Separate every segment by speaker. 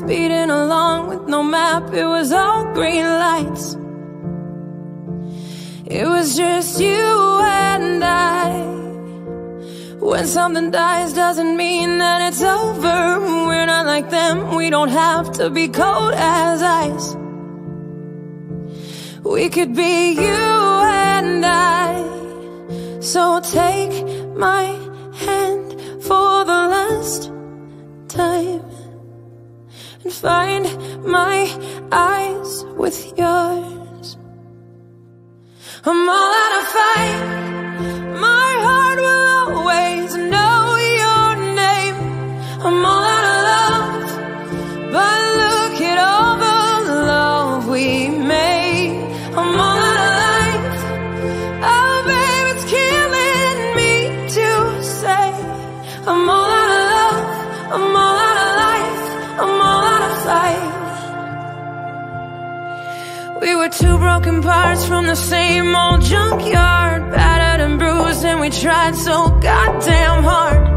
Speaker 1: Speeding along with no map, it was all green lights. It was just you and I. When something dies, doesn't mean that it's over. We're not like them, we don't have to be cold as ice. We could be you and I. So take my hand for the last time and find my eyes with yours. I'm all out of fight. My heart will always know. broken parts from the same old junkyard Battered and bruised and we tried so goddamn hard.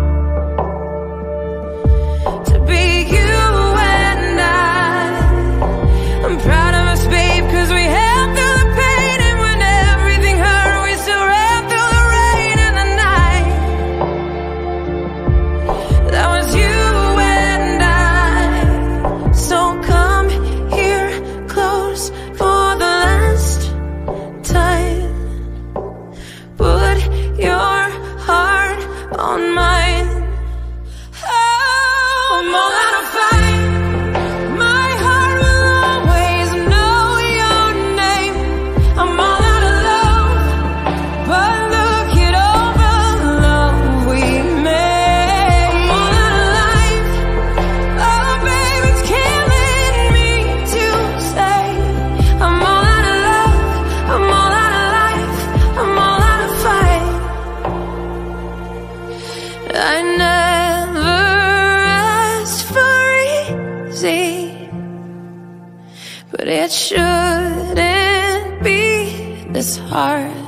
Speaker 1: But it shouldn't be this hard.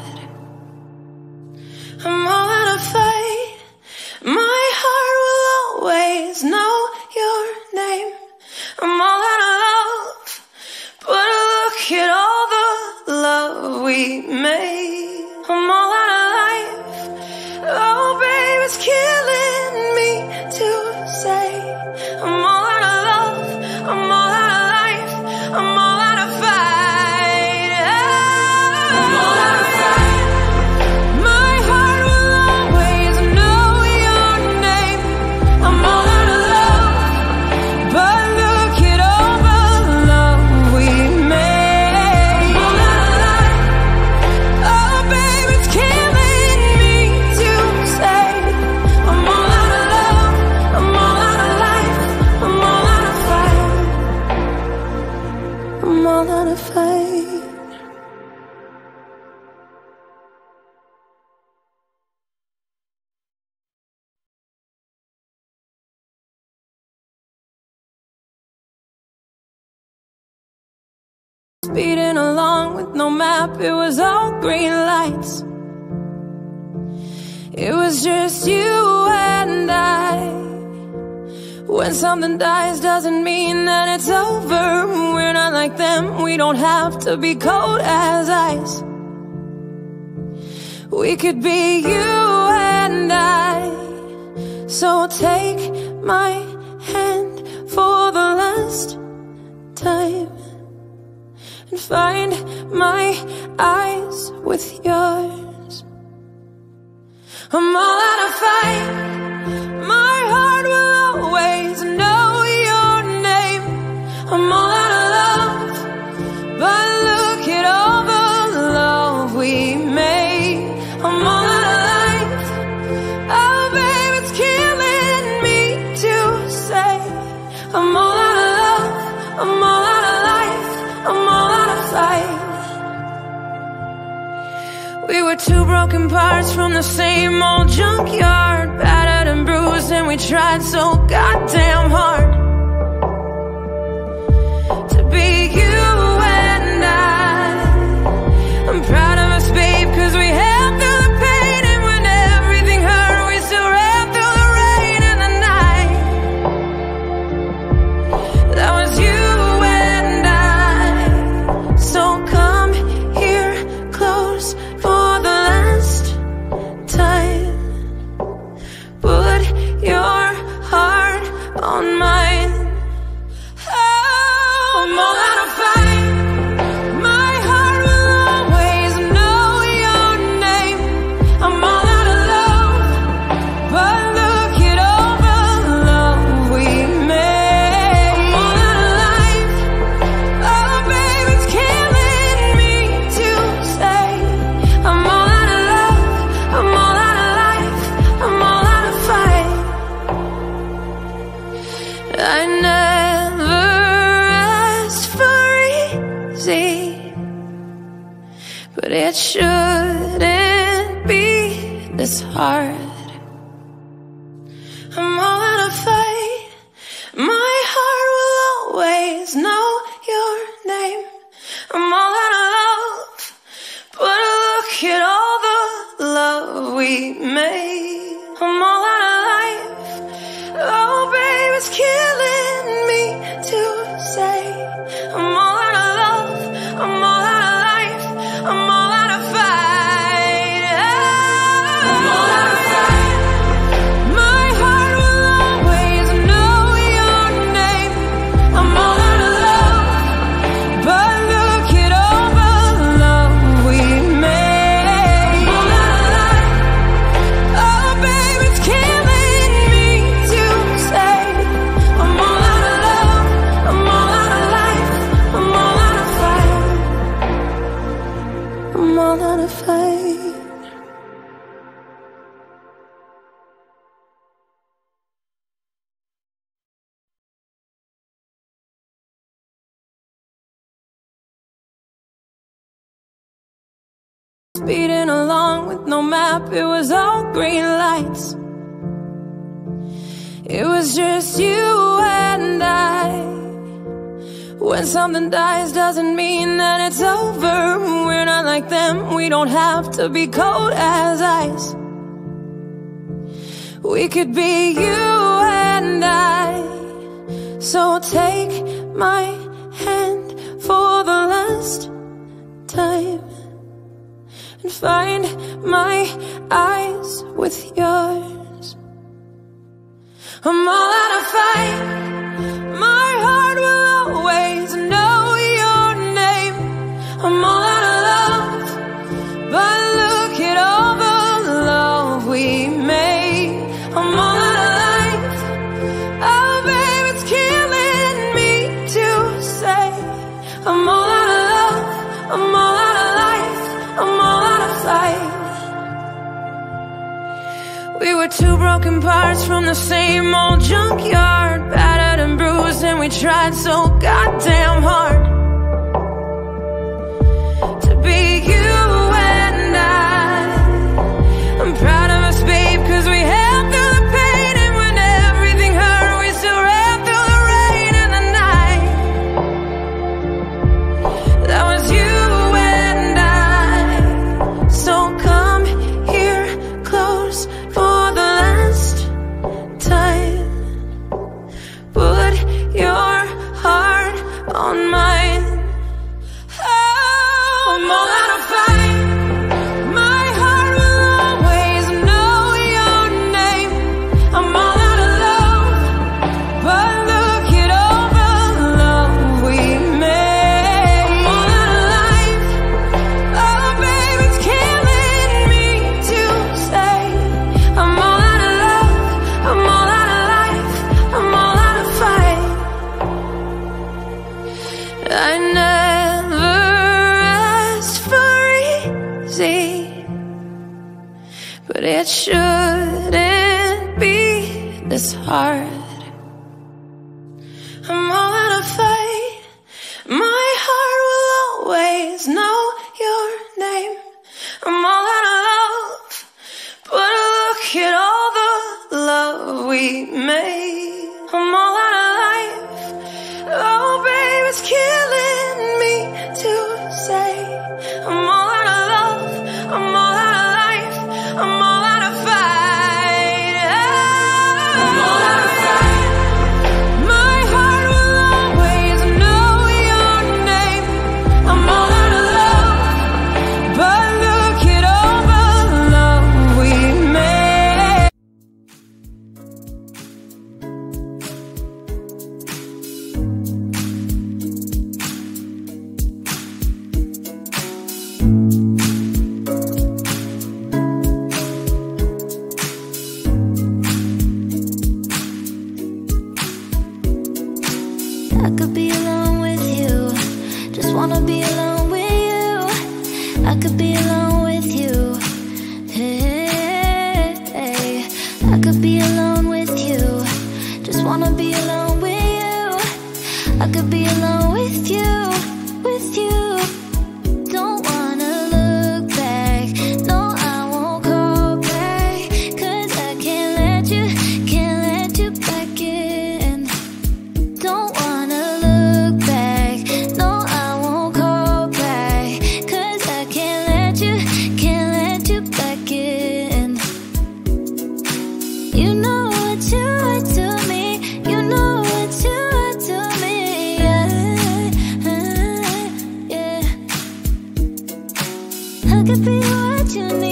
Speaker 1: no map, it was all green lights. It was just you and I. When something dies doesn't mean that it's over. We're not like them, we don't have to be cold as ice. We could be you and I. So take my hand for the last time find my eyes with yours. I'm all out of fight. My heart will always were two broken parts from the same old junkyard. Battered and bruised and we tried so goddamn hard. all out of fight. Speeding along with no map, it was all green lights. It was just you and I. When something dies doesn't mean that it's over. We're not like them, we don't have to be cold as ice. We could be you and I. So take my hand for the last time And find my eyes with yours. I'm all out of fight. were two broken parts from the same old junkyard Battered and bruised and we tried so goddamn hard. belong been watching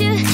Speaker 1: you.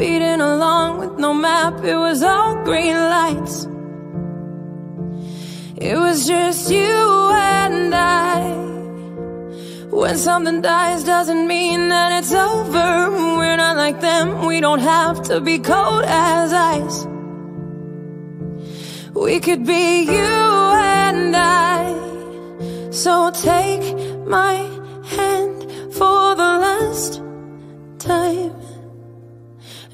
Speaker 1: speeding along with no map. It was all green lights. It was just you and I. When something dies doesn't mean that it's over. We're not like them. We don't have to be cold as ice. We could be you and I. So take my hand for the last time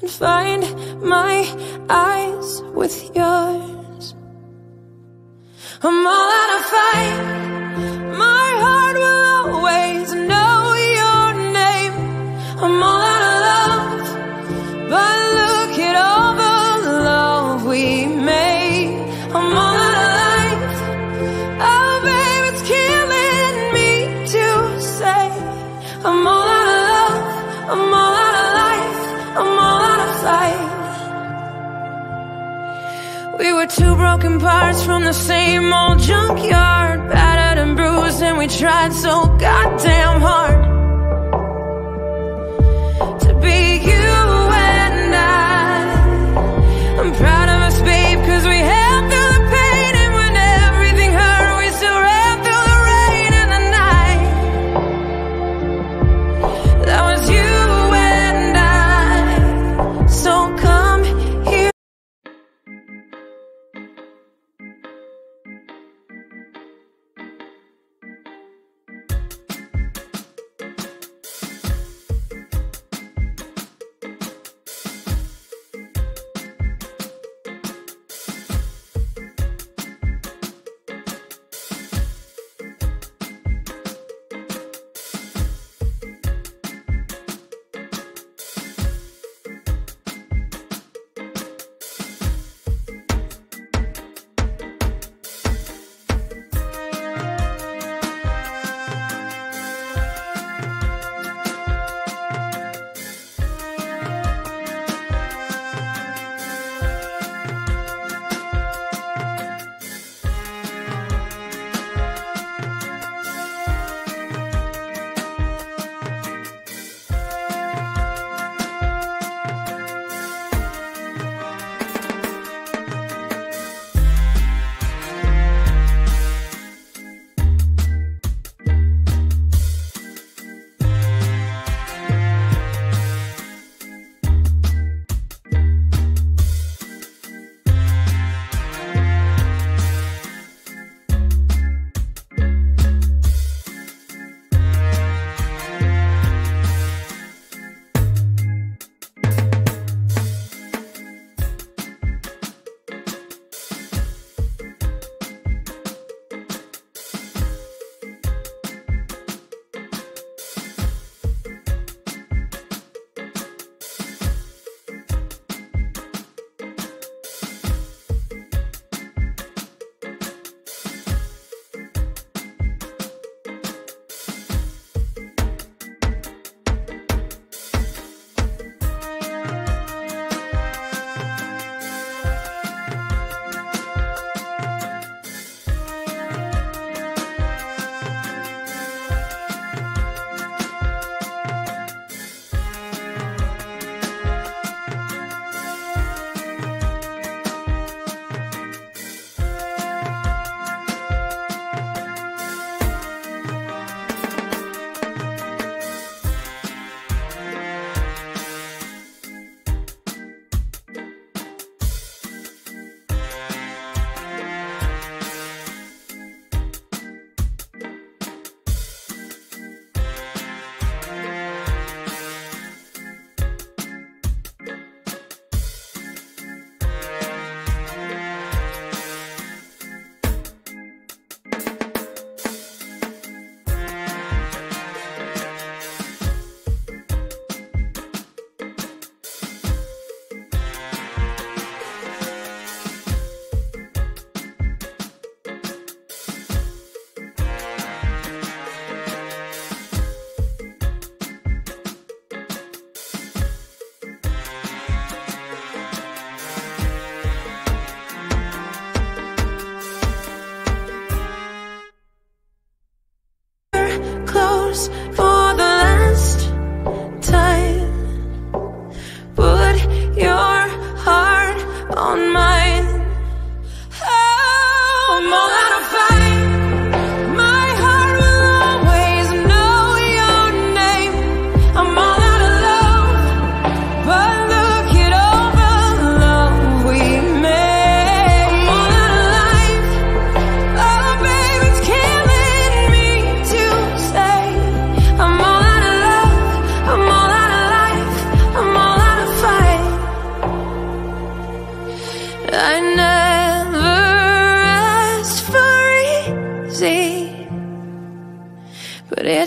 Speaker 1: find my eyes with yours. I'm all out of fight. My heart will always know. We were two broken parts from the same old junkyard Battered and bruised and we tried so goddamn hard.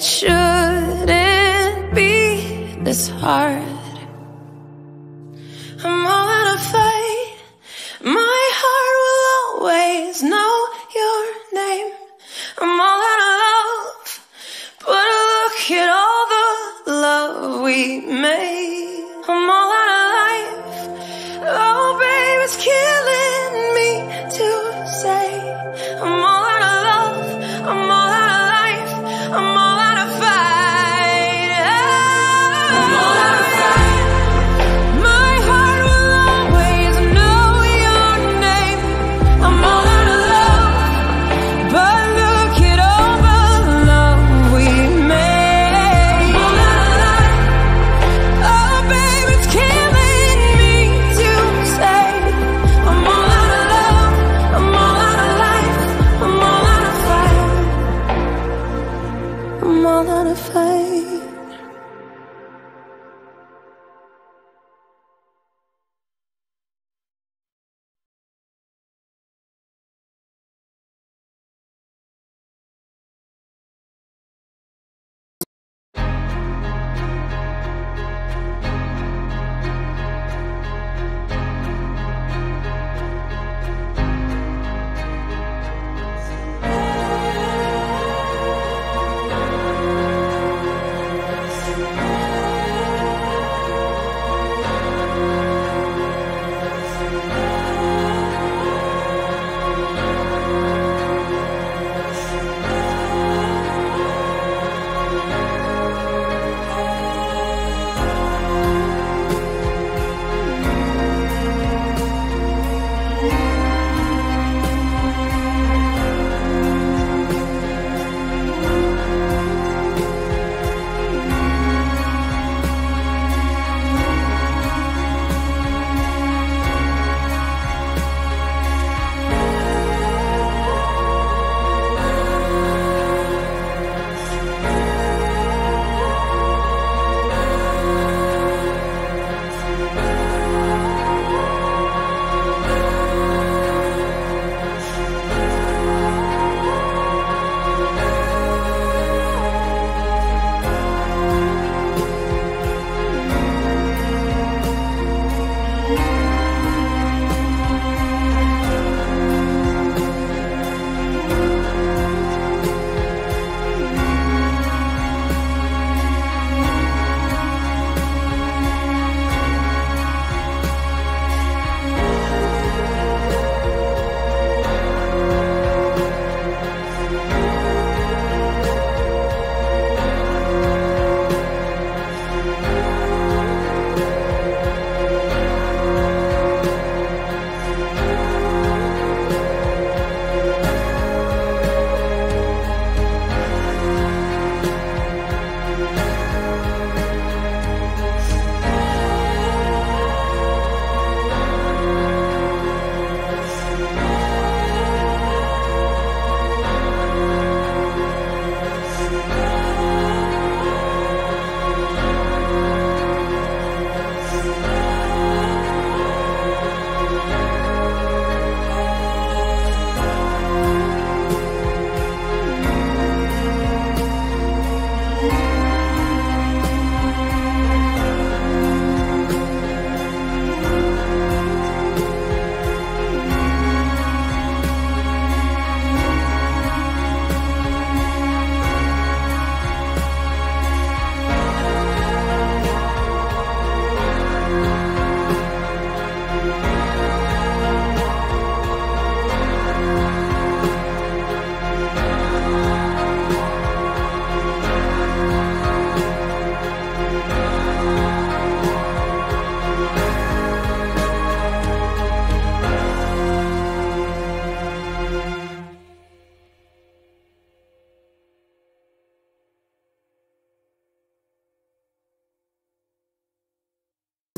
Speaker 1: It shouldn't be this hard.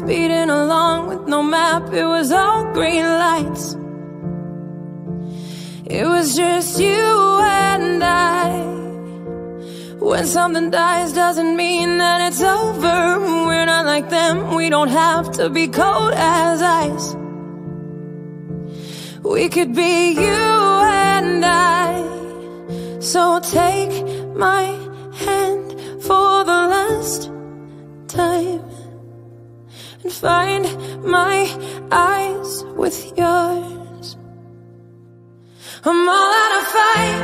Speaker 1: Speeding along with no map, it was all green lights. It was just you and I. When something dies, doesn't mean that it's over. We're not like them, we don't have to be cold as ice. We could be you and I. So take my hand for the last time and find my eyes with yours. I'm all out of fight.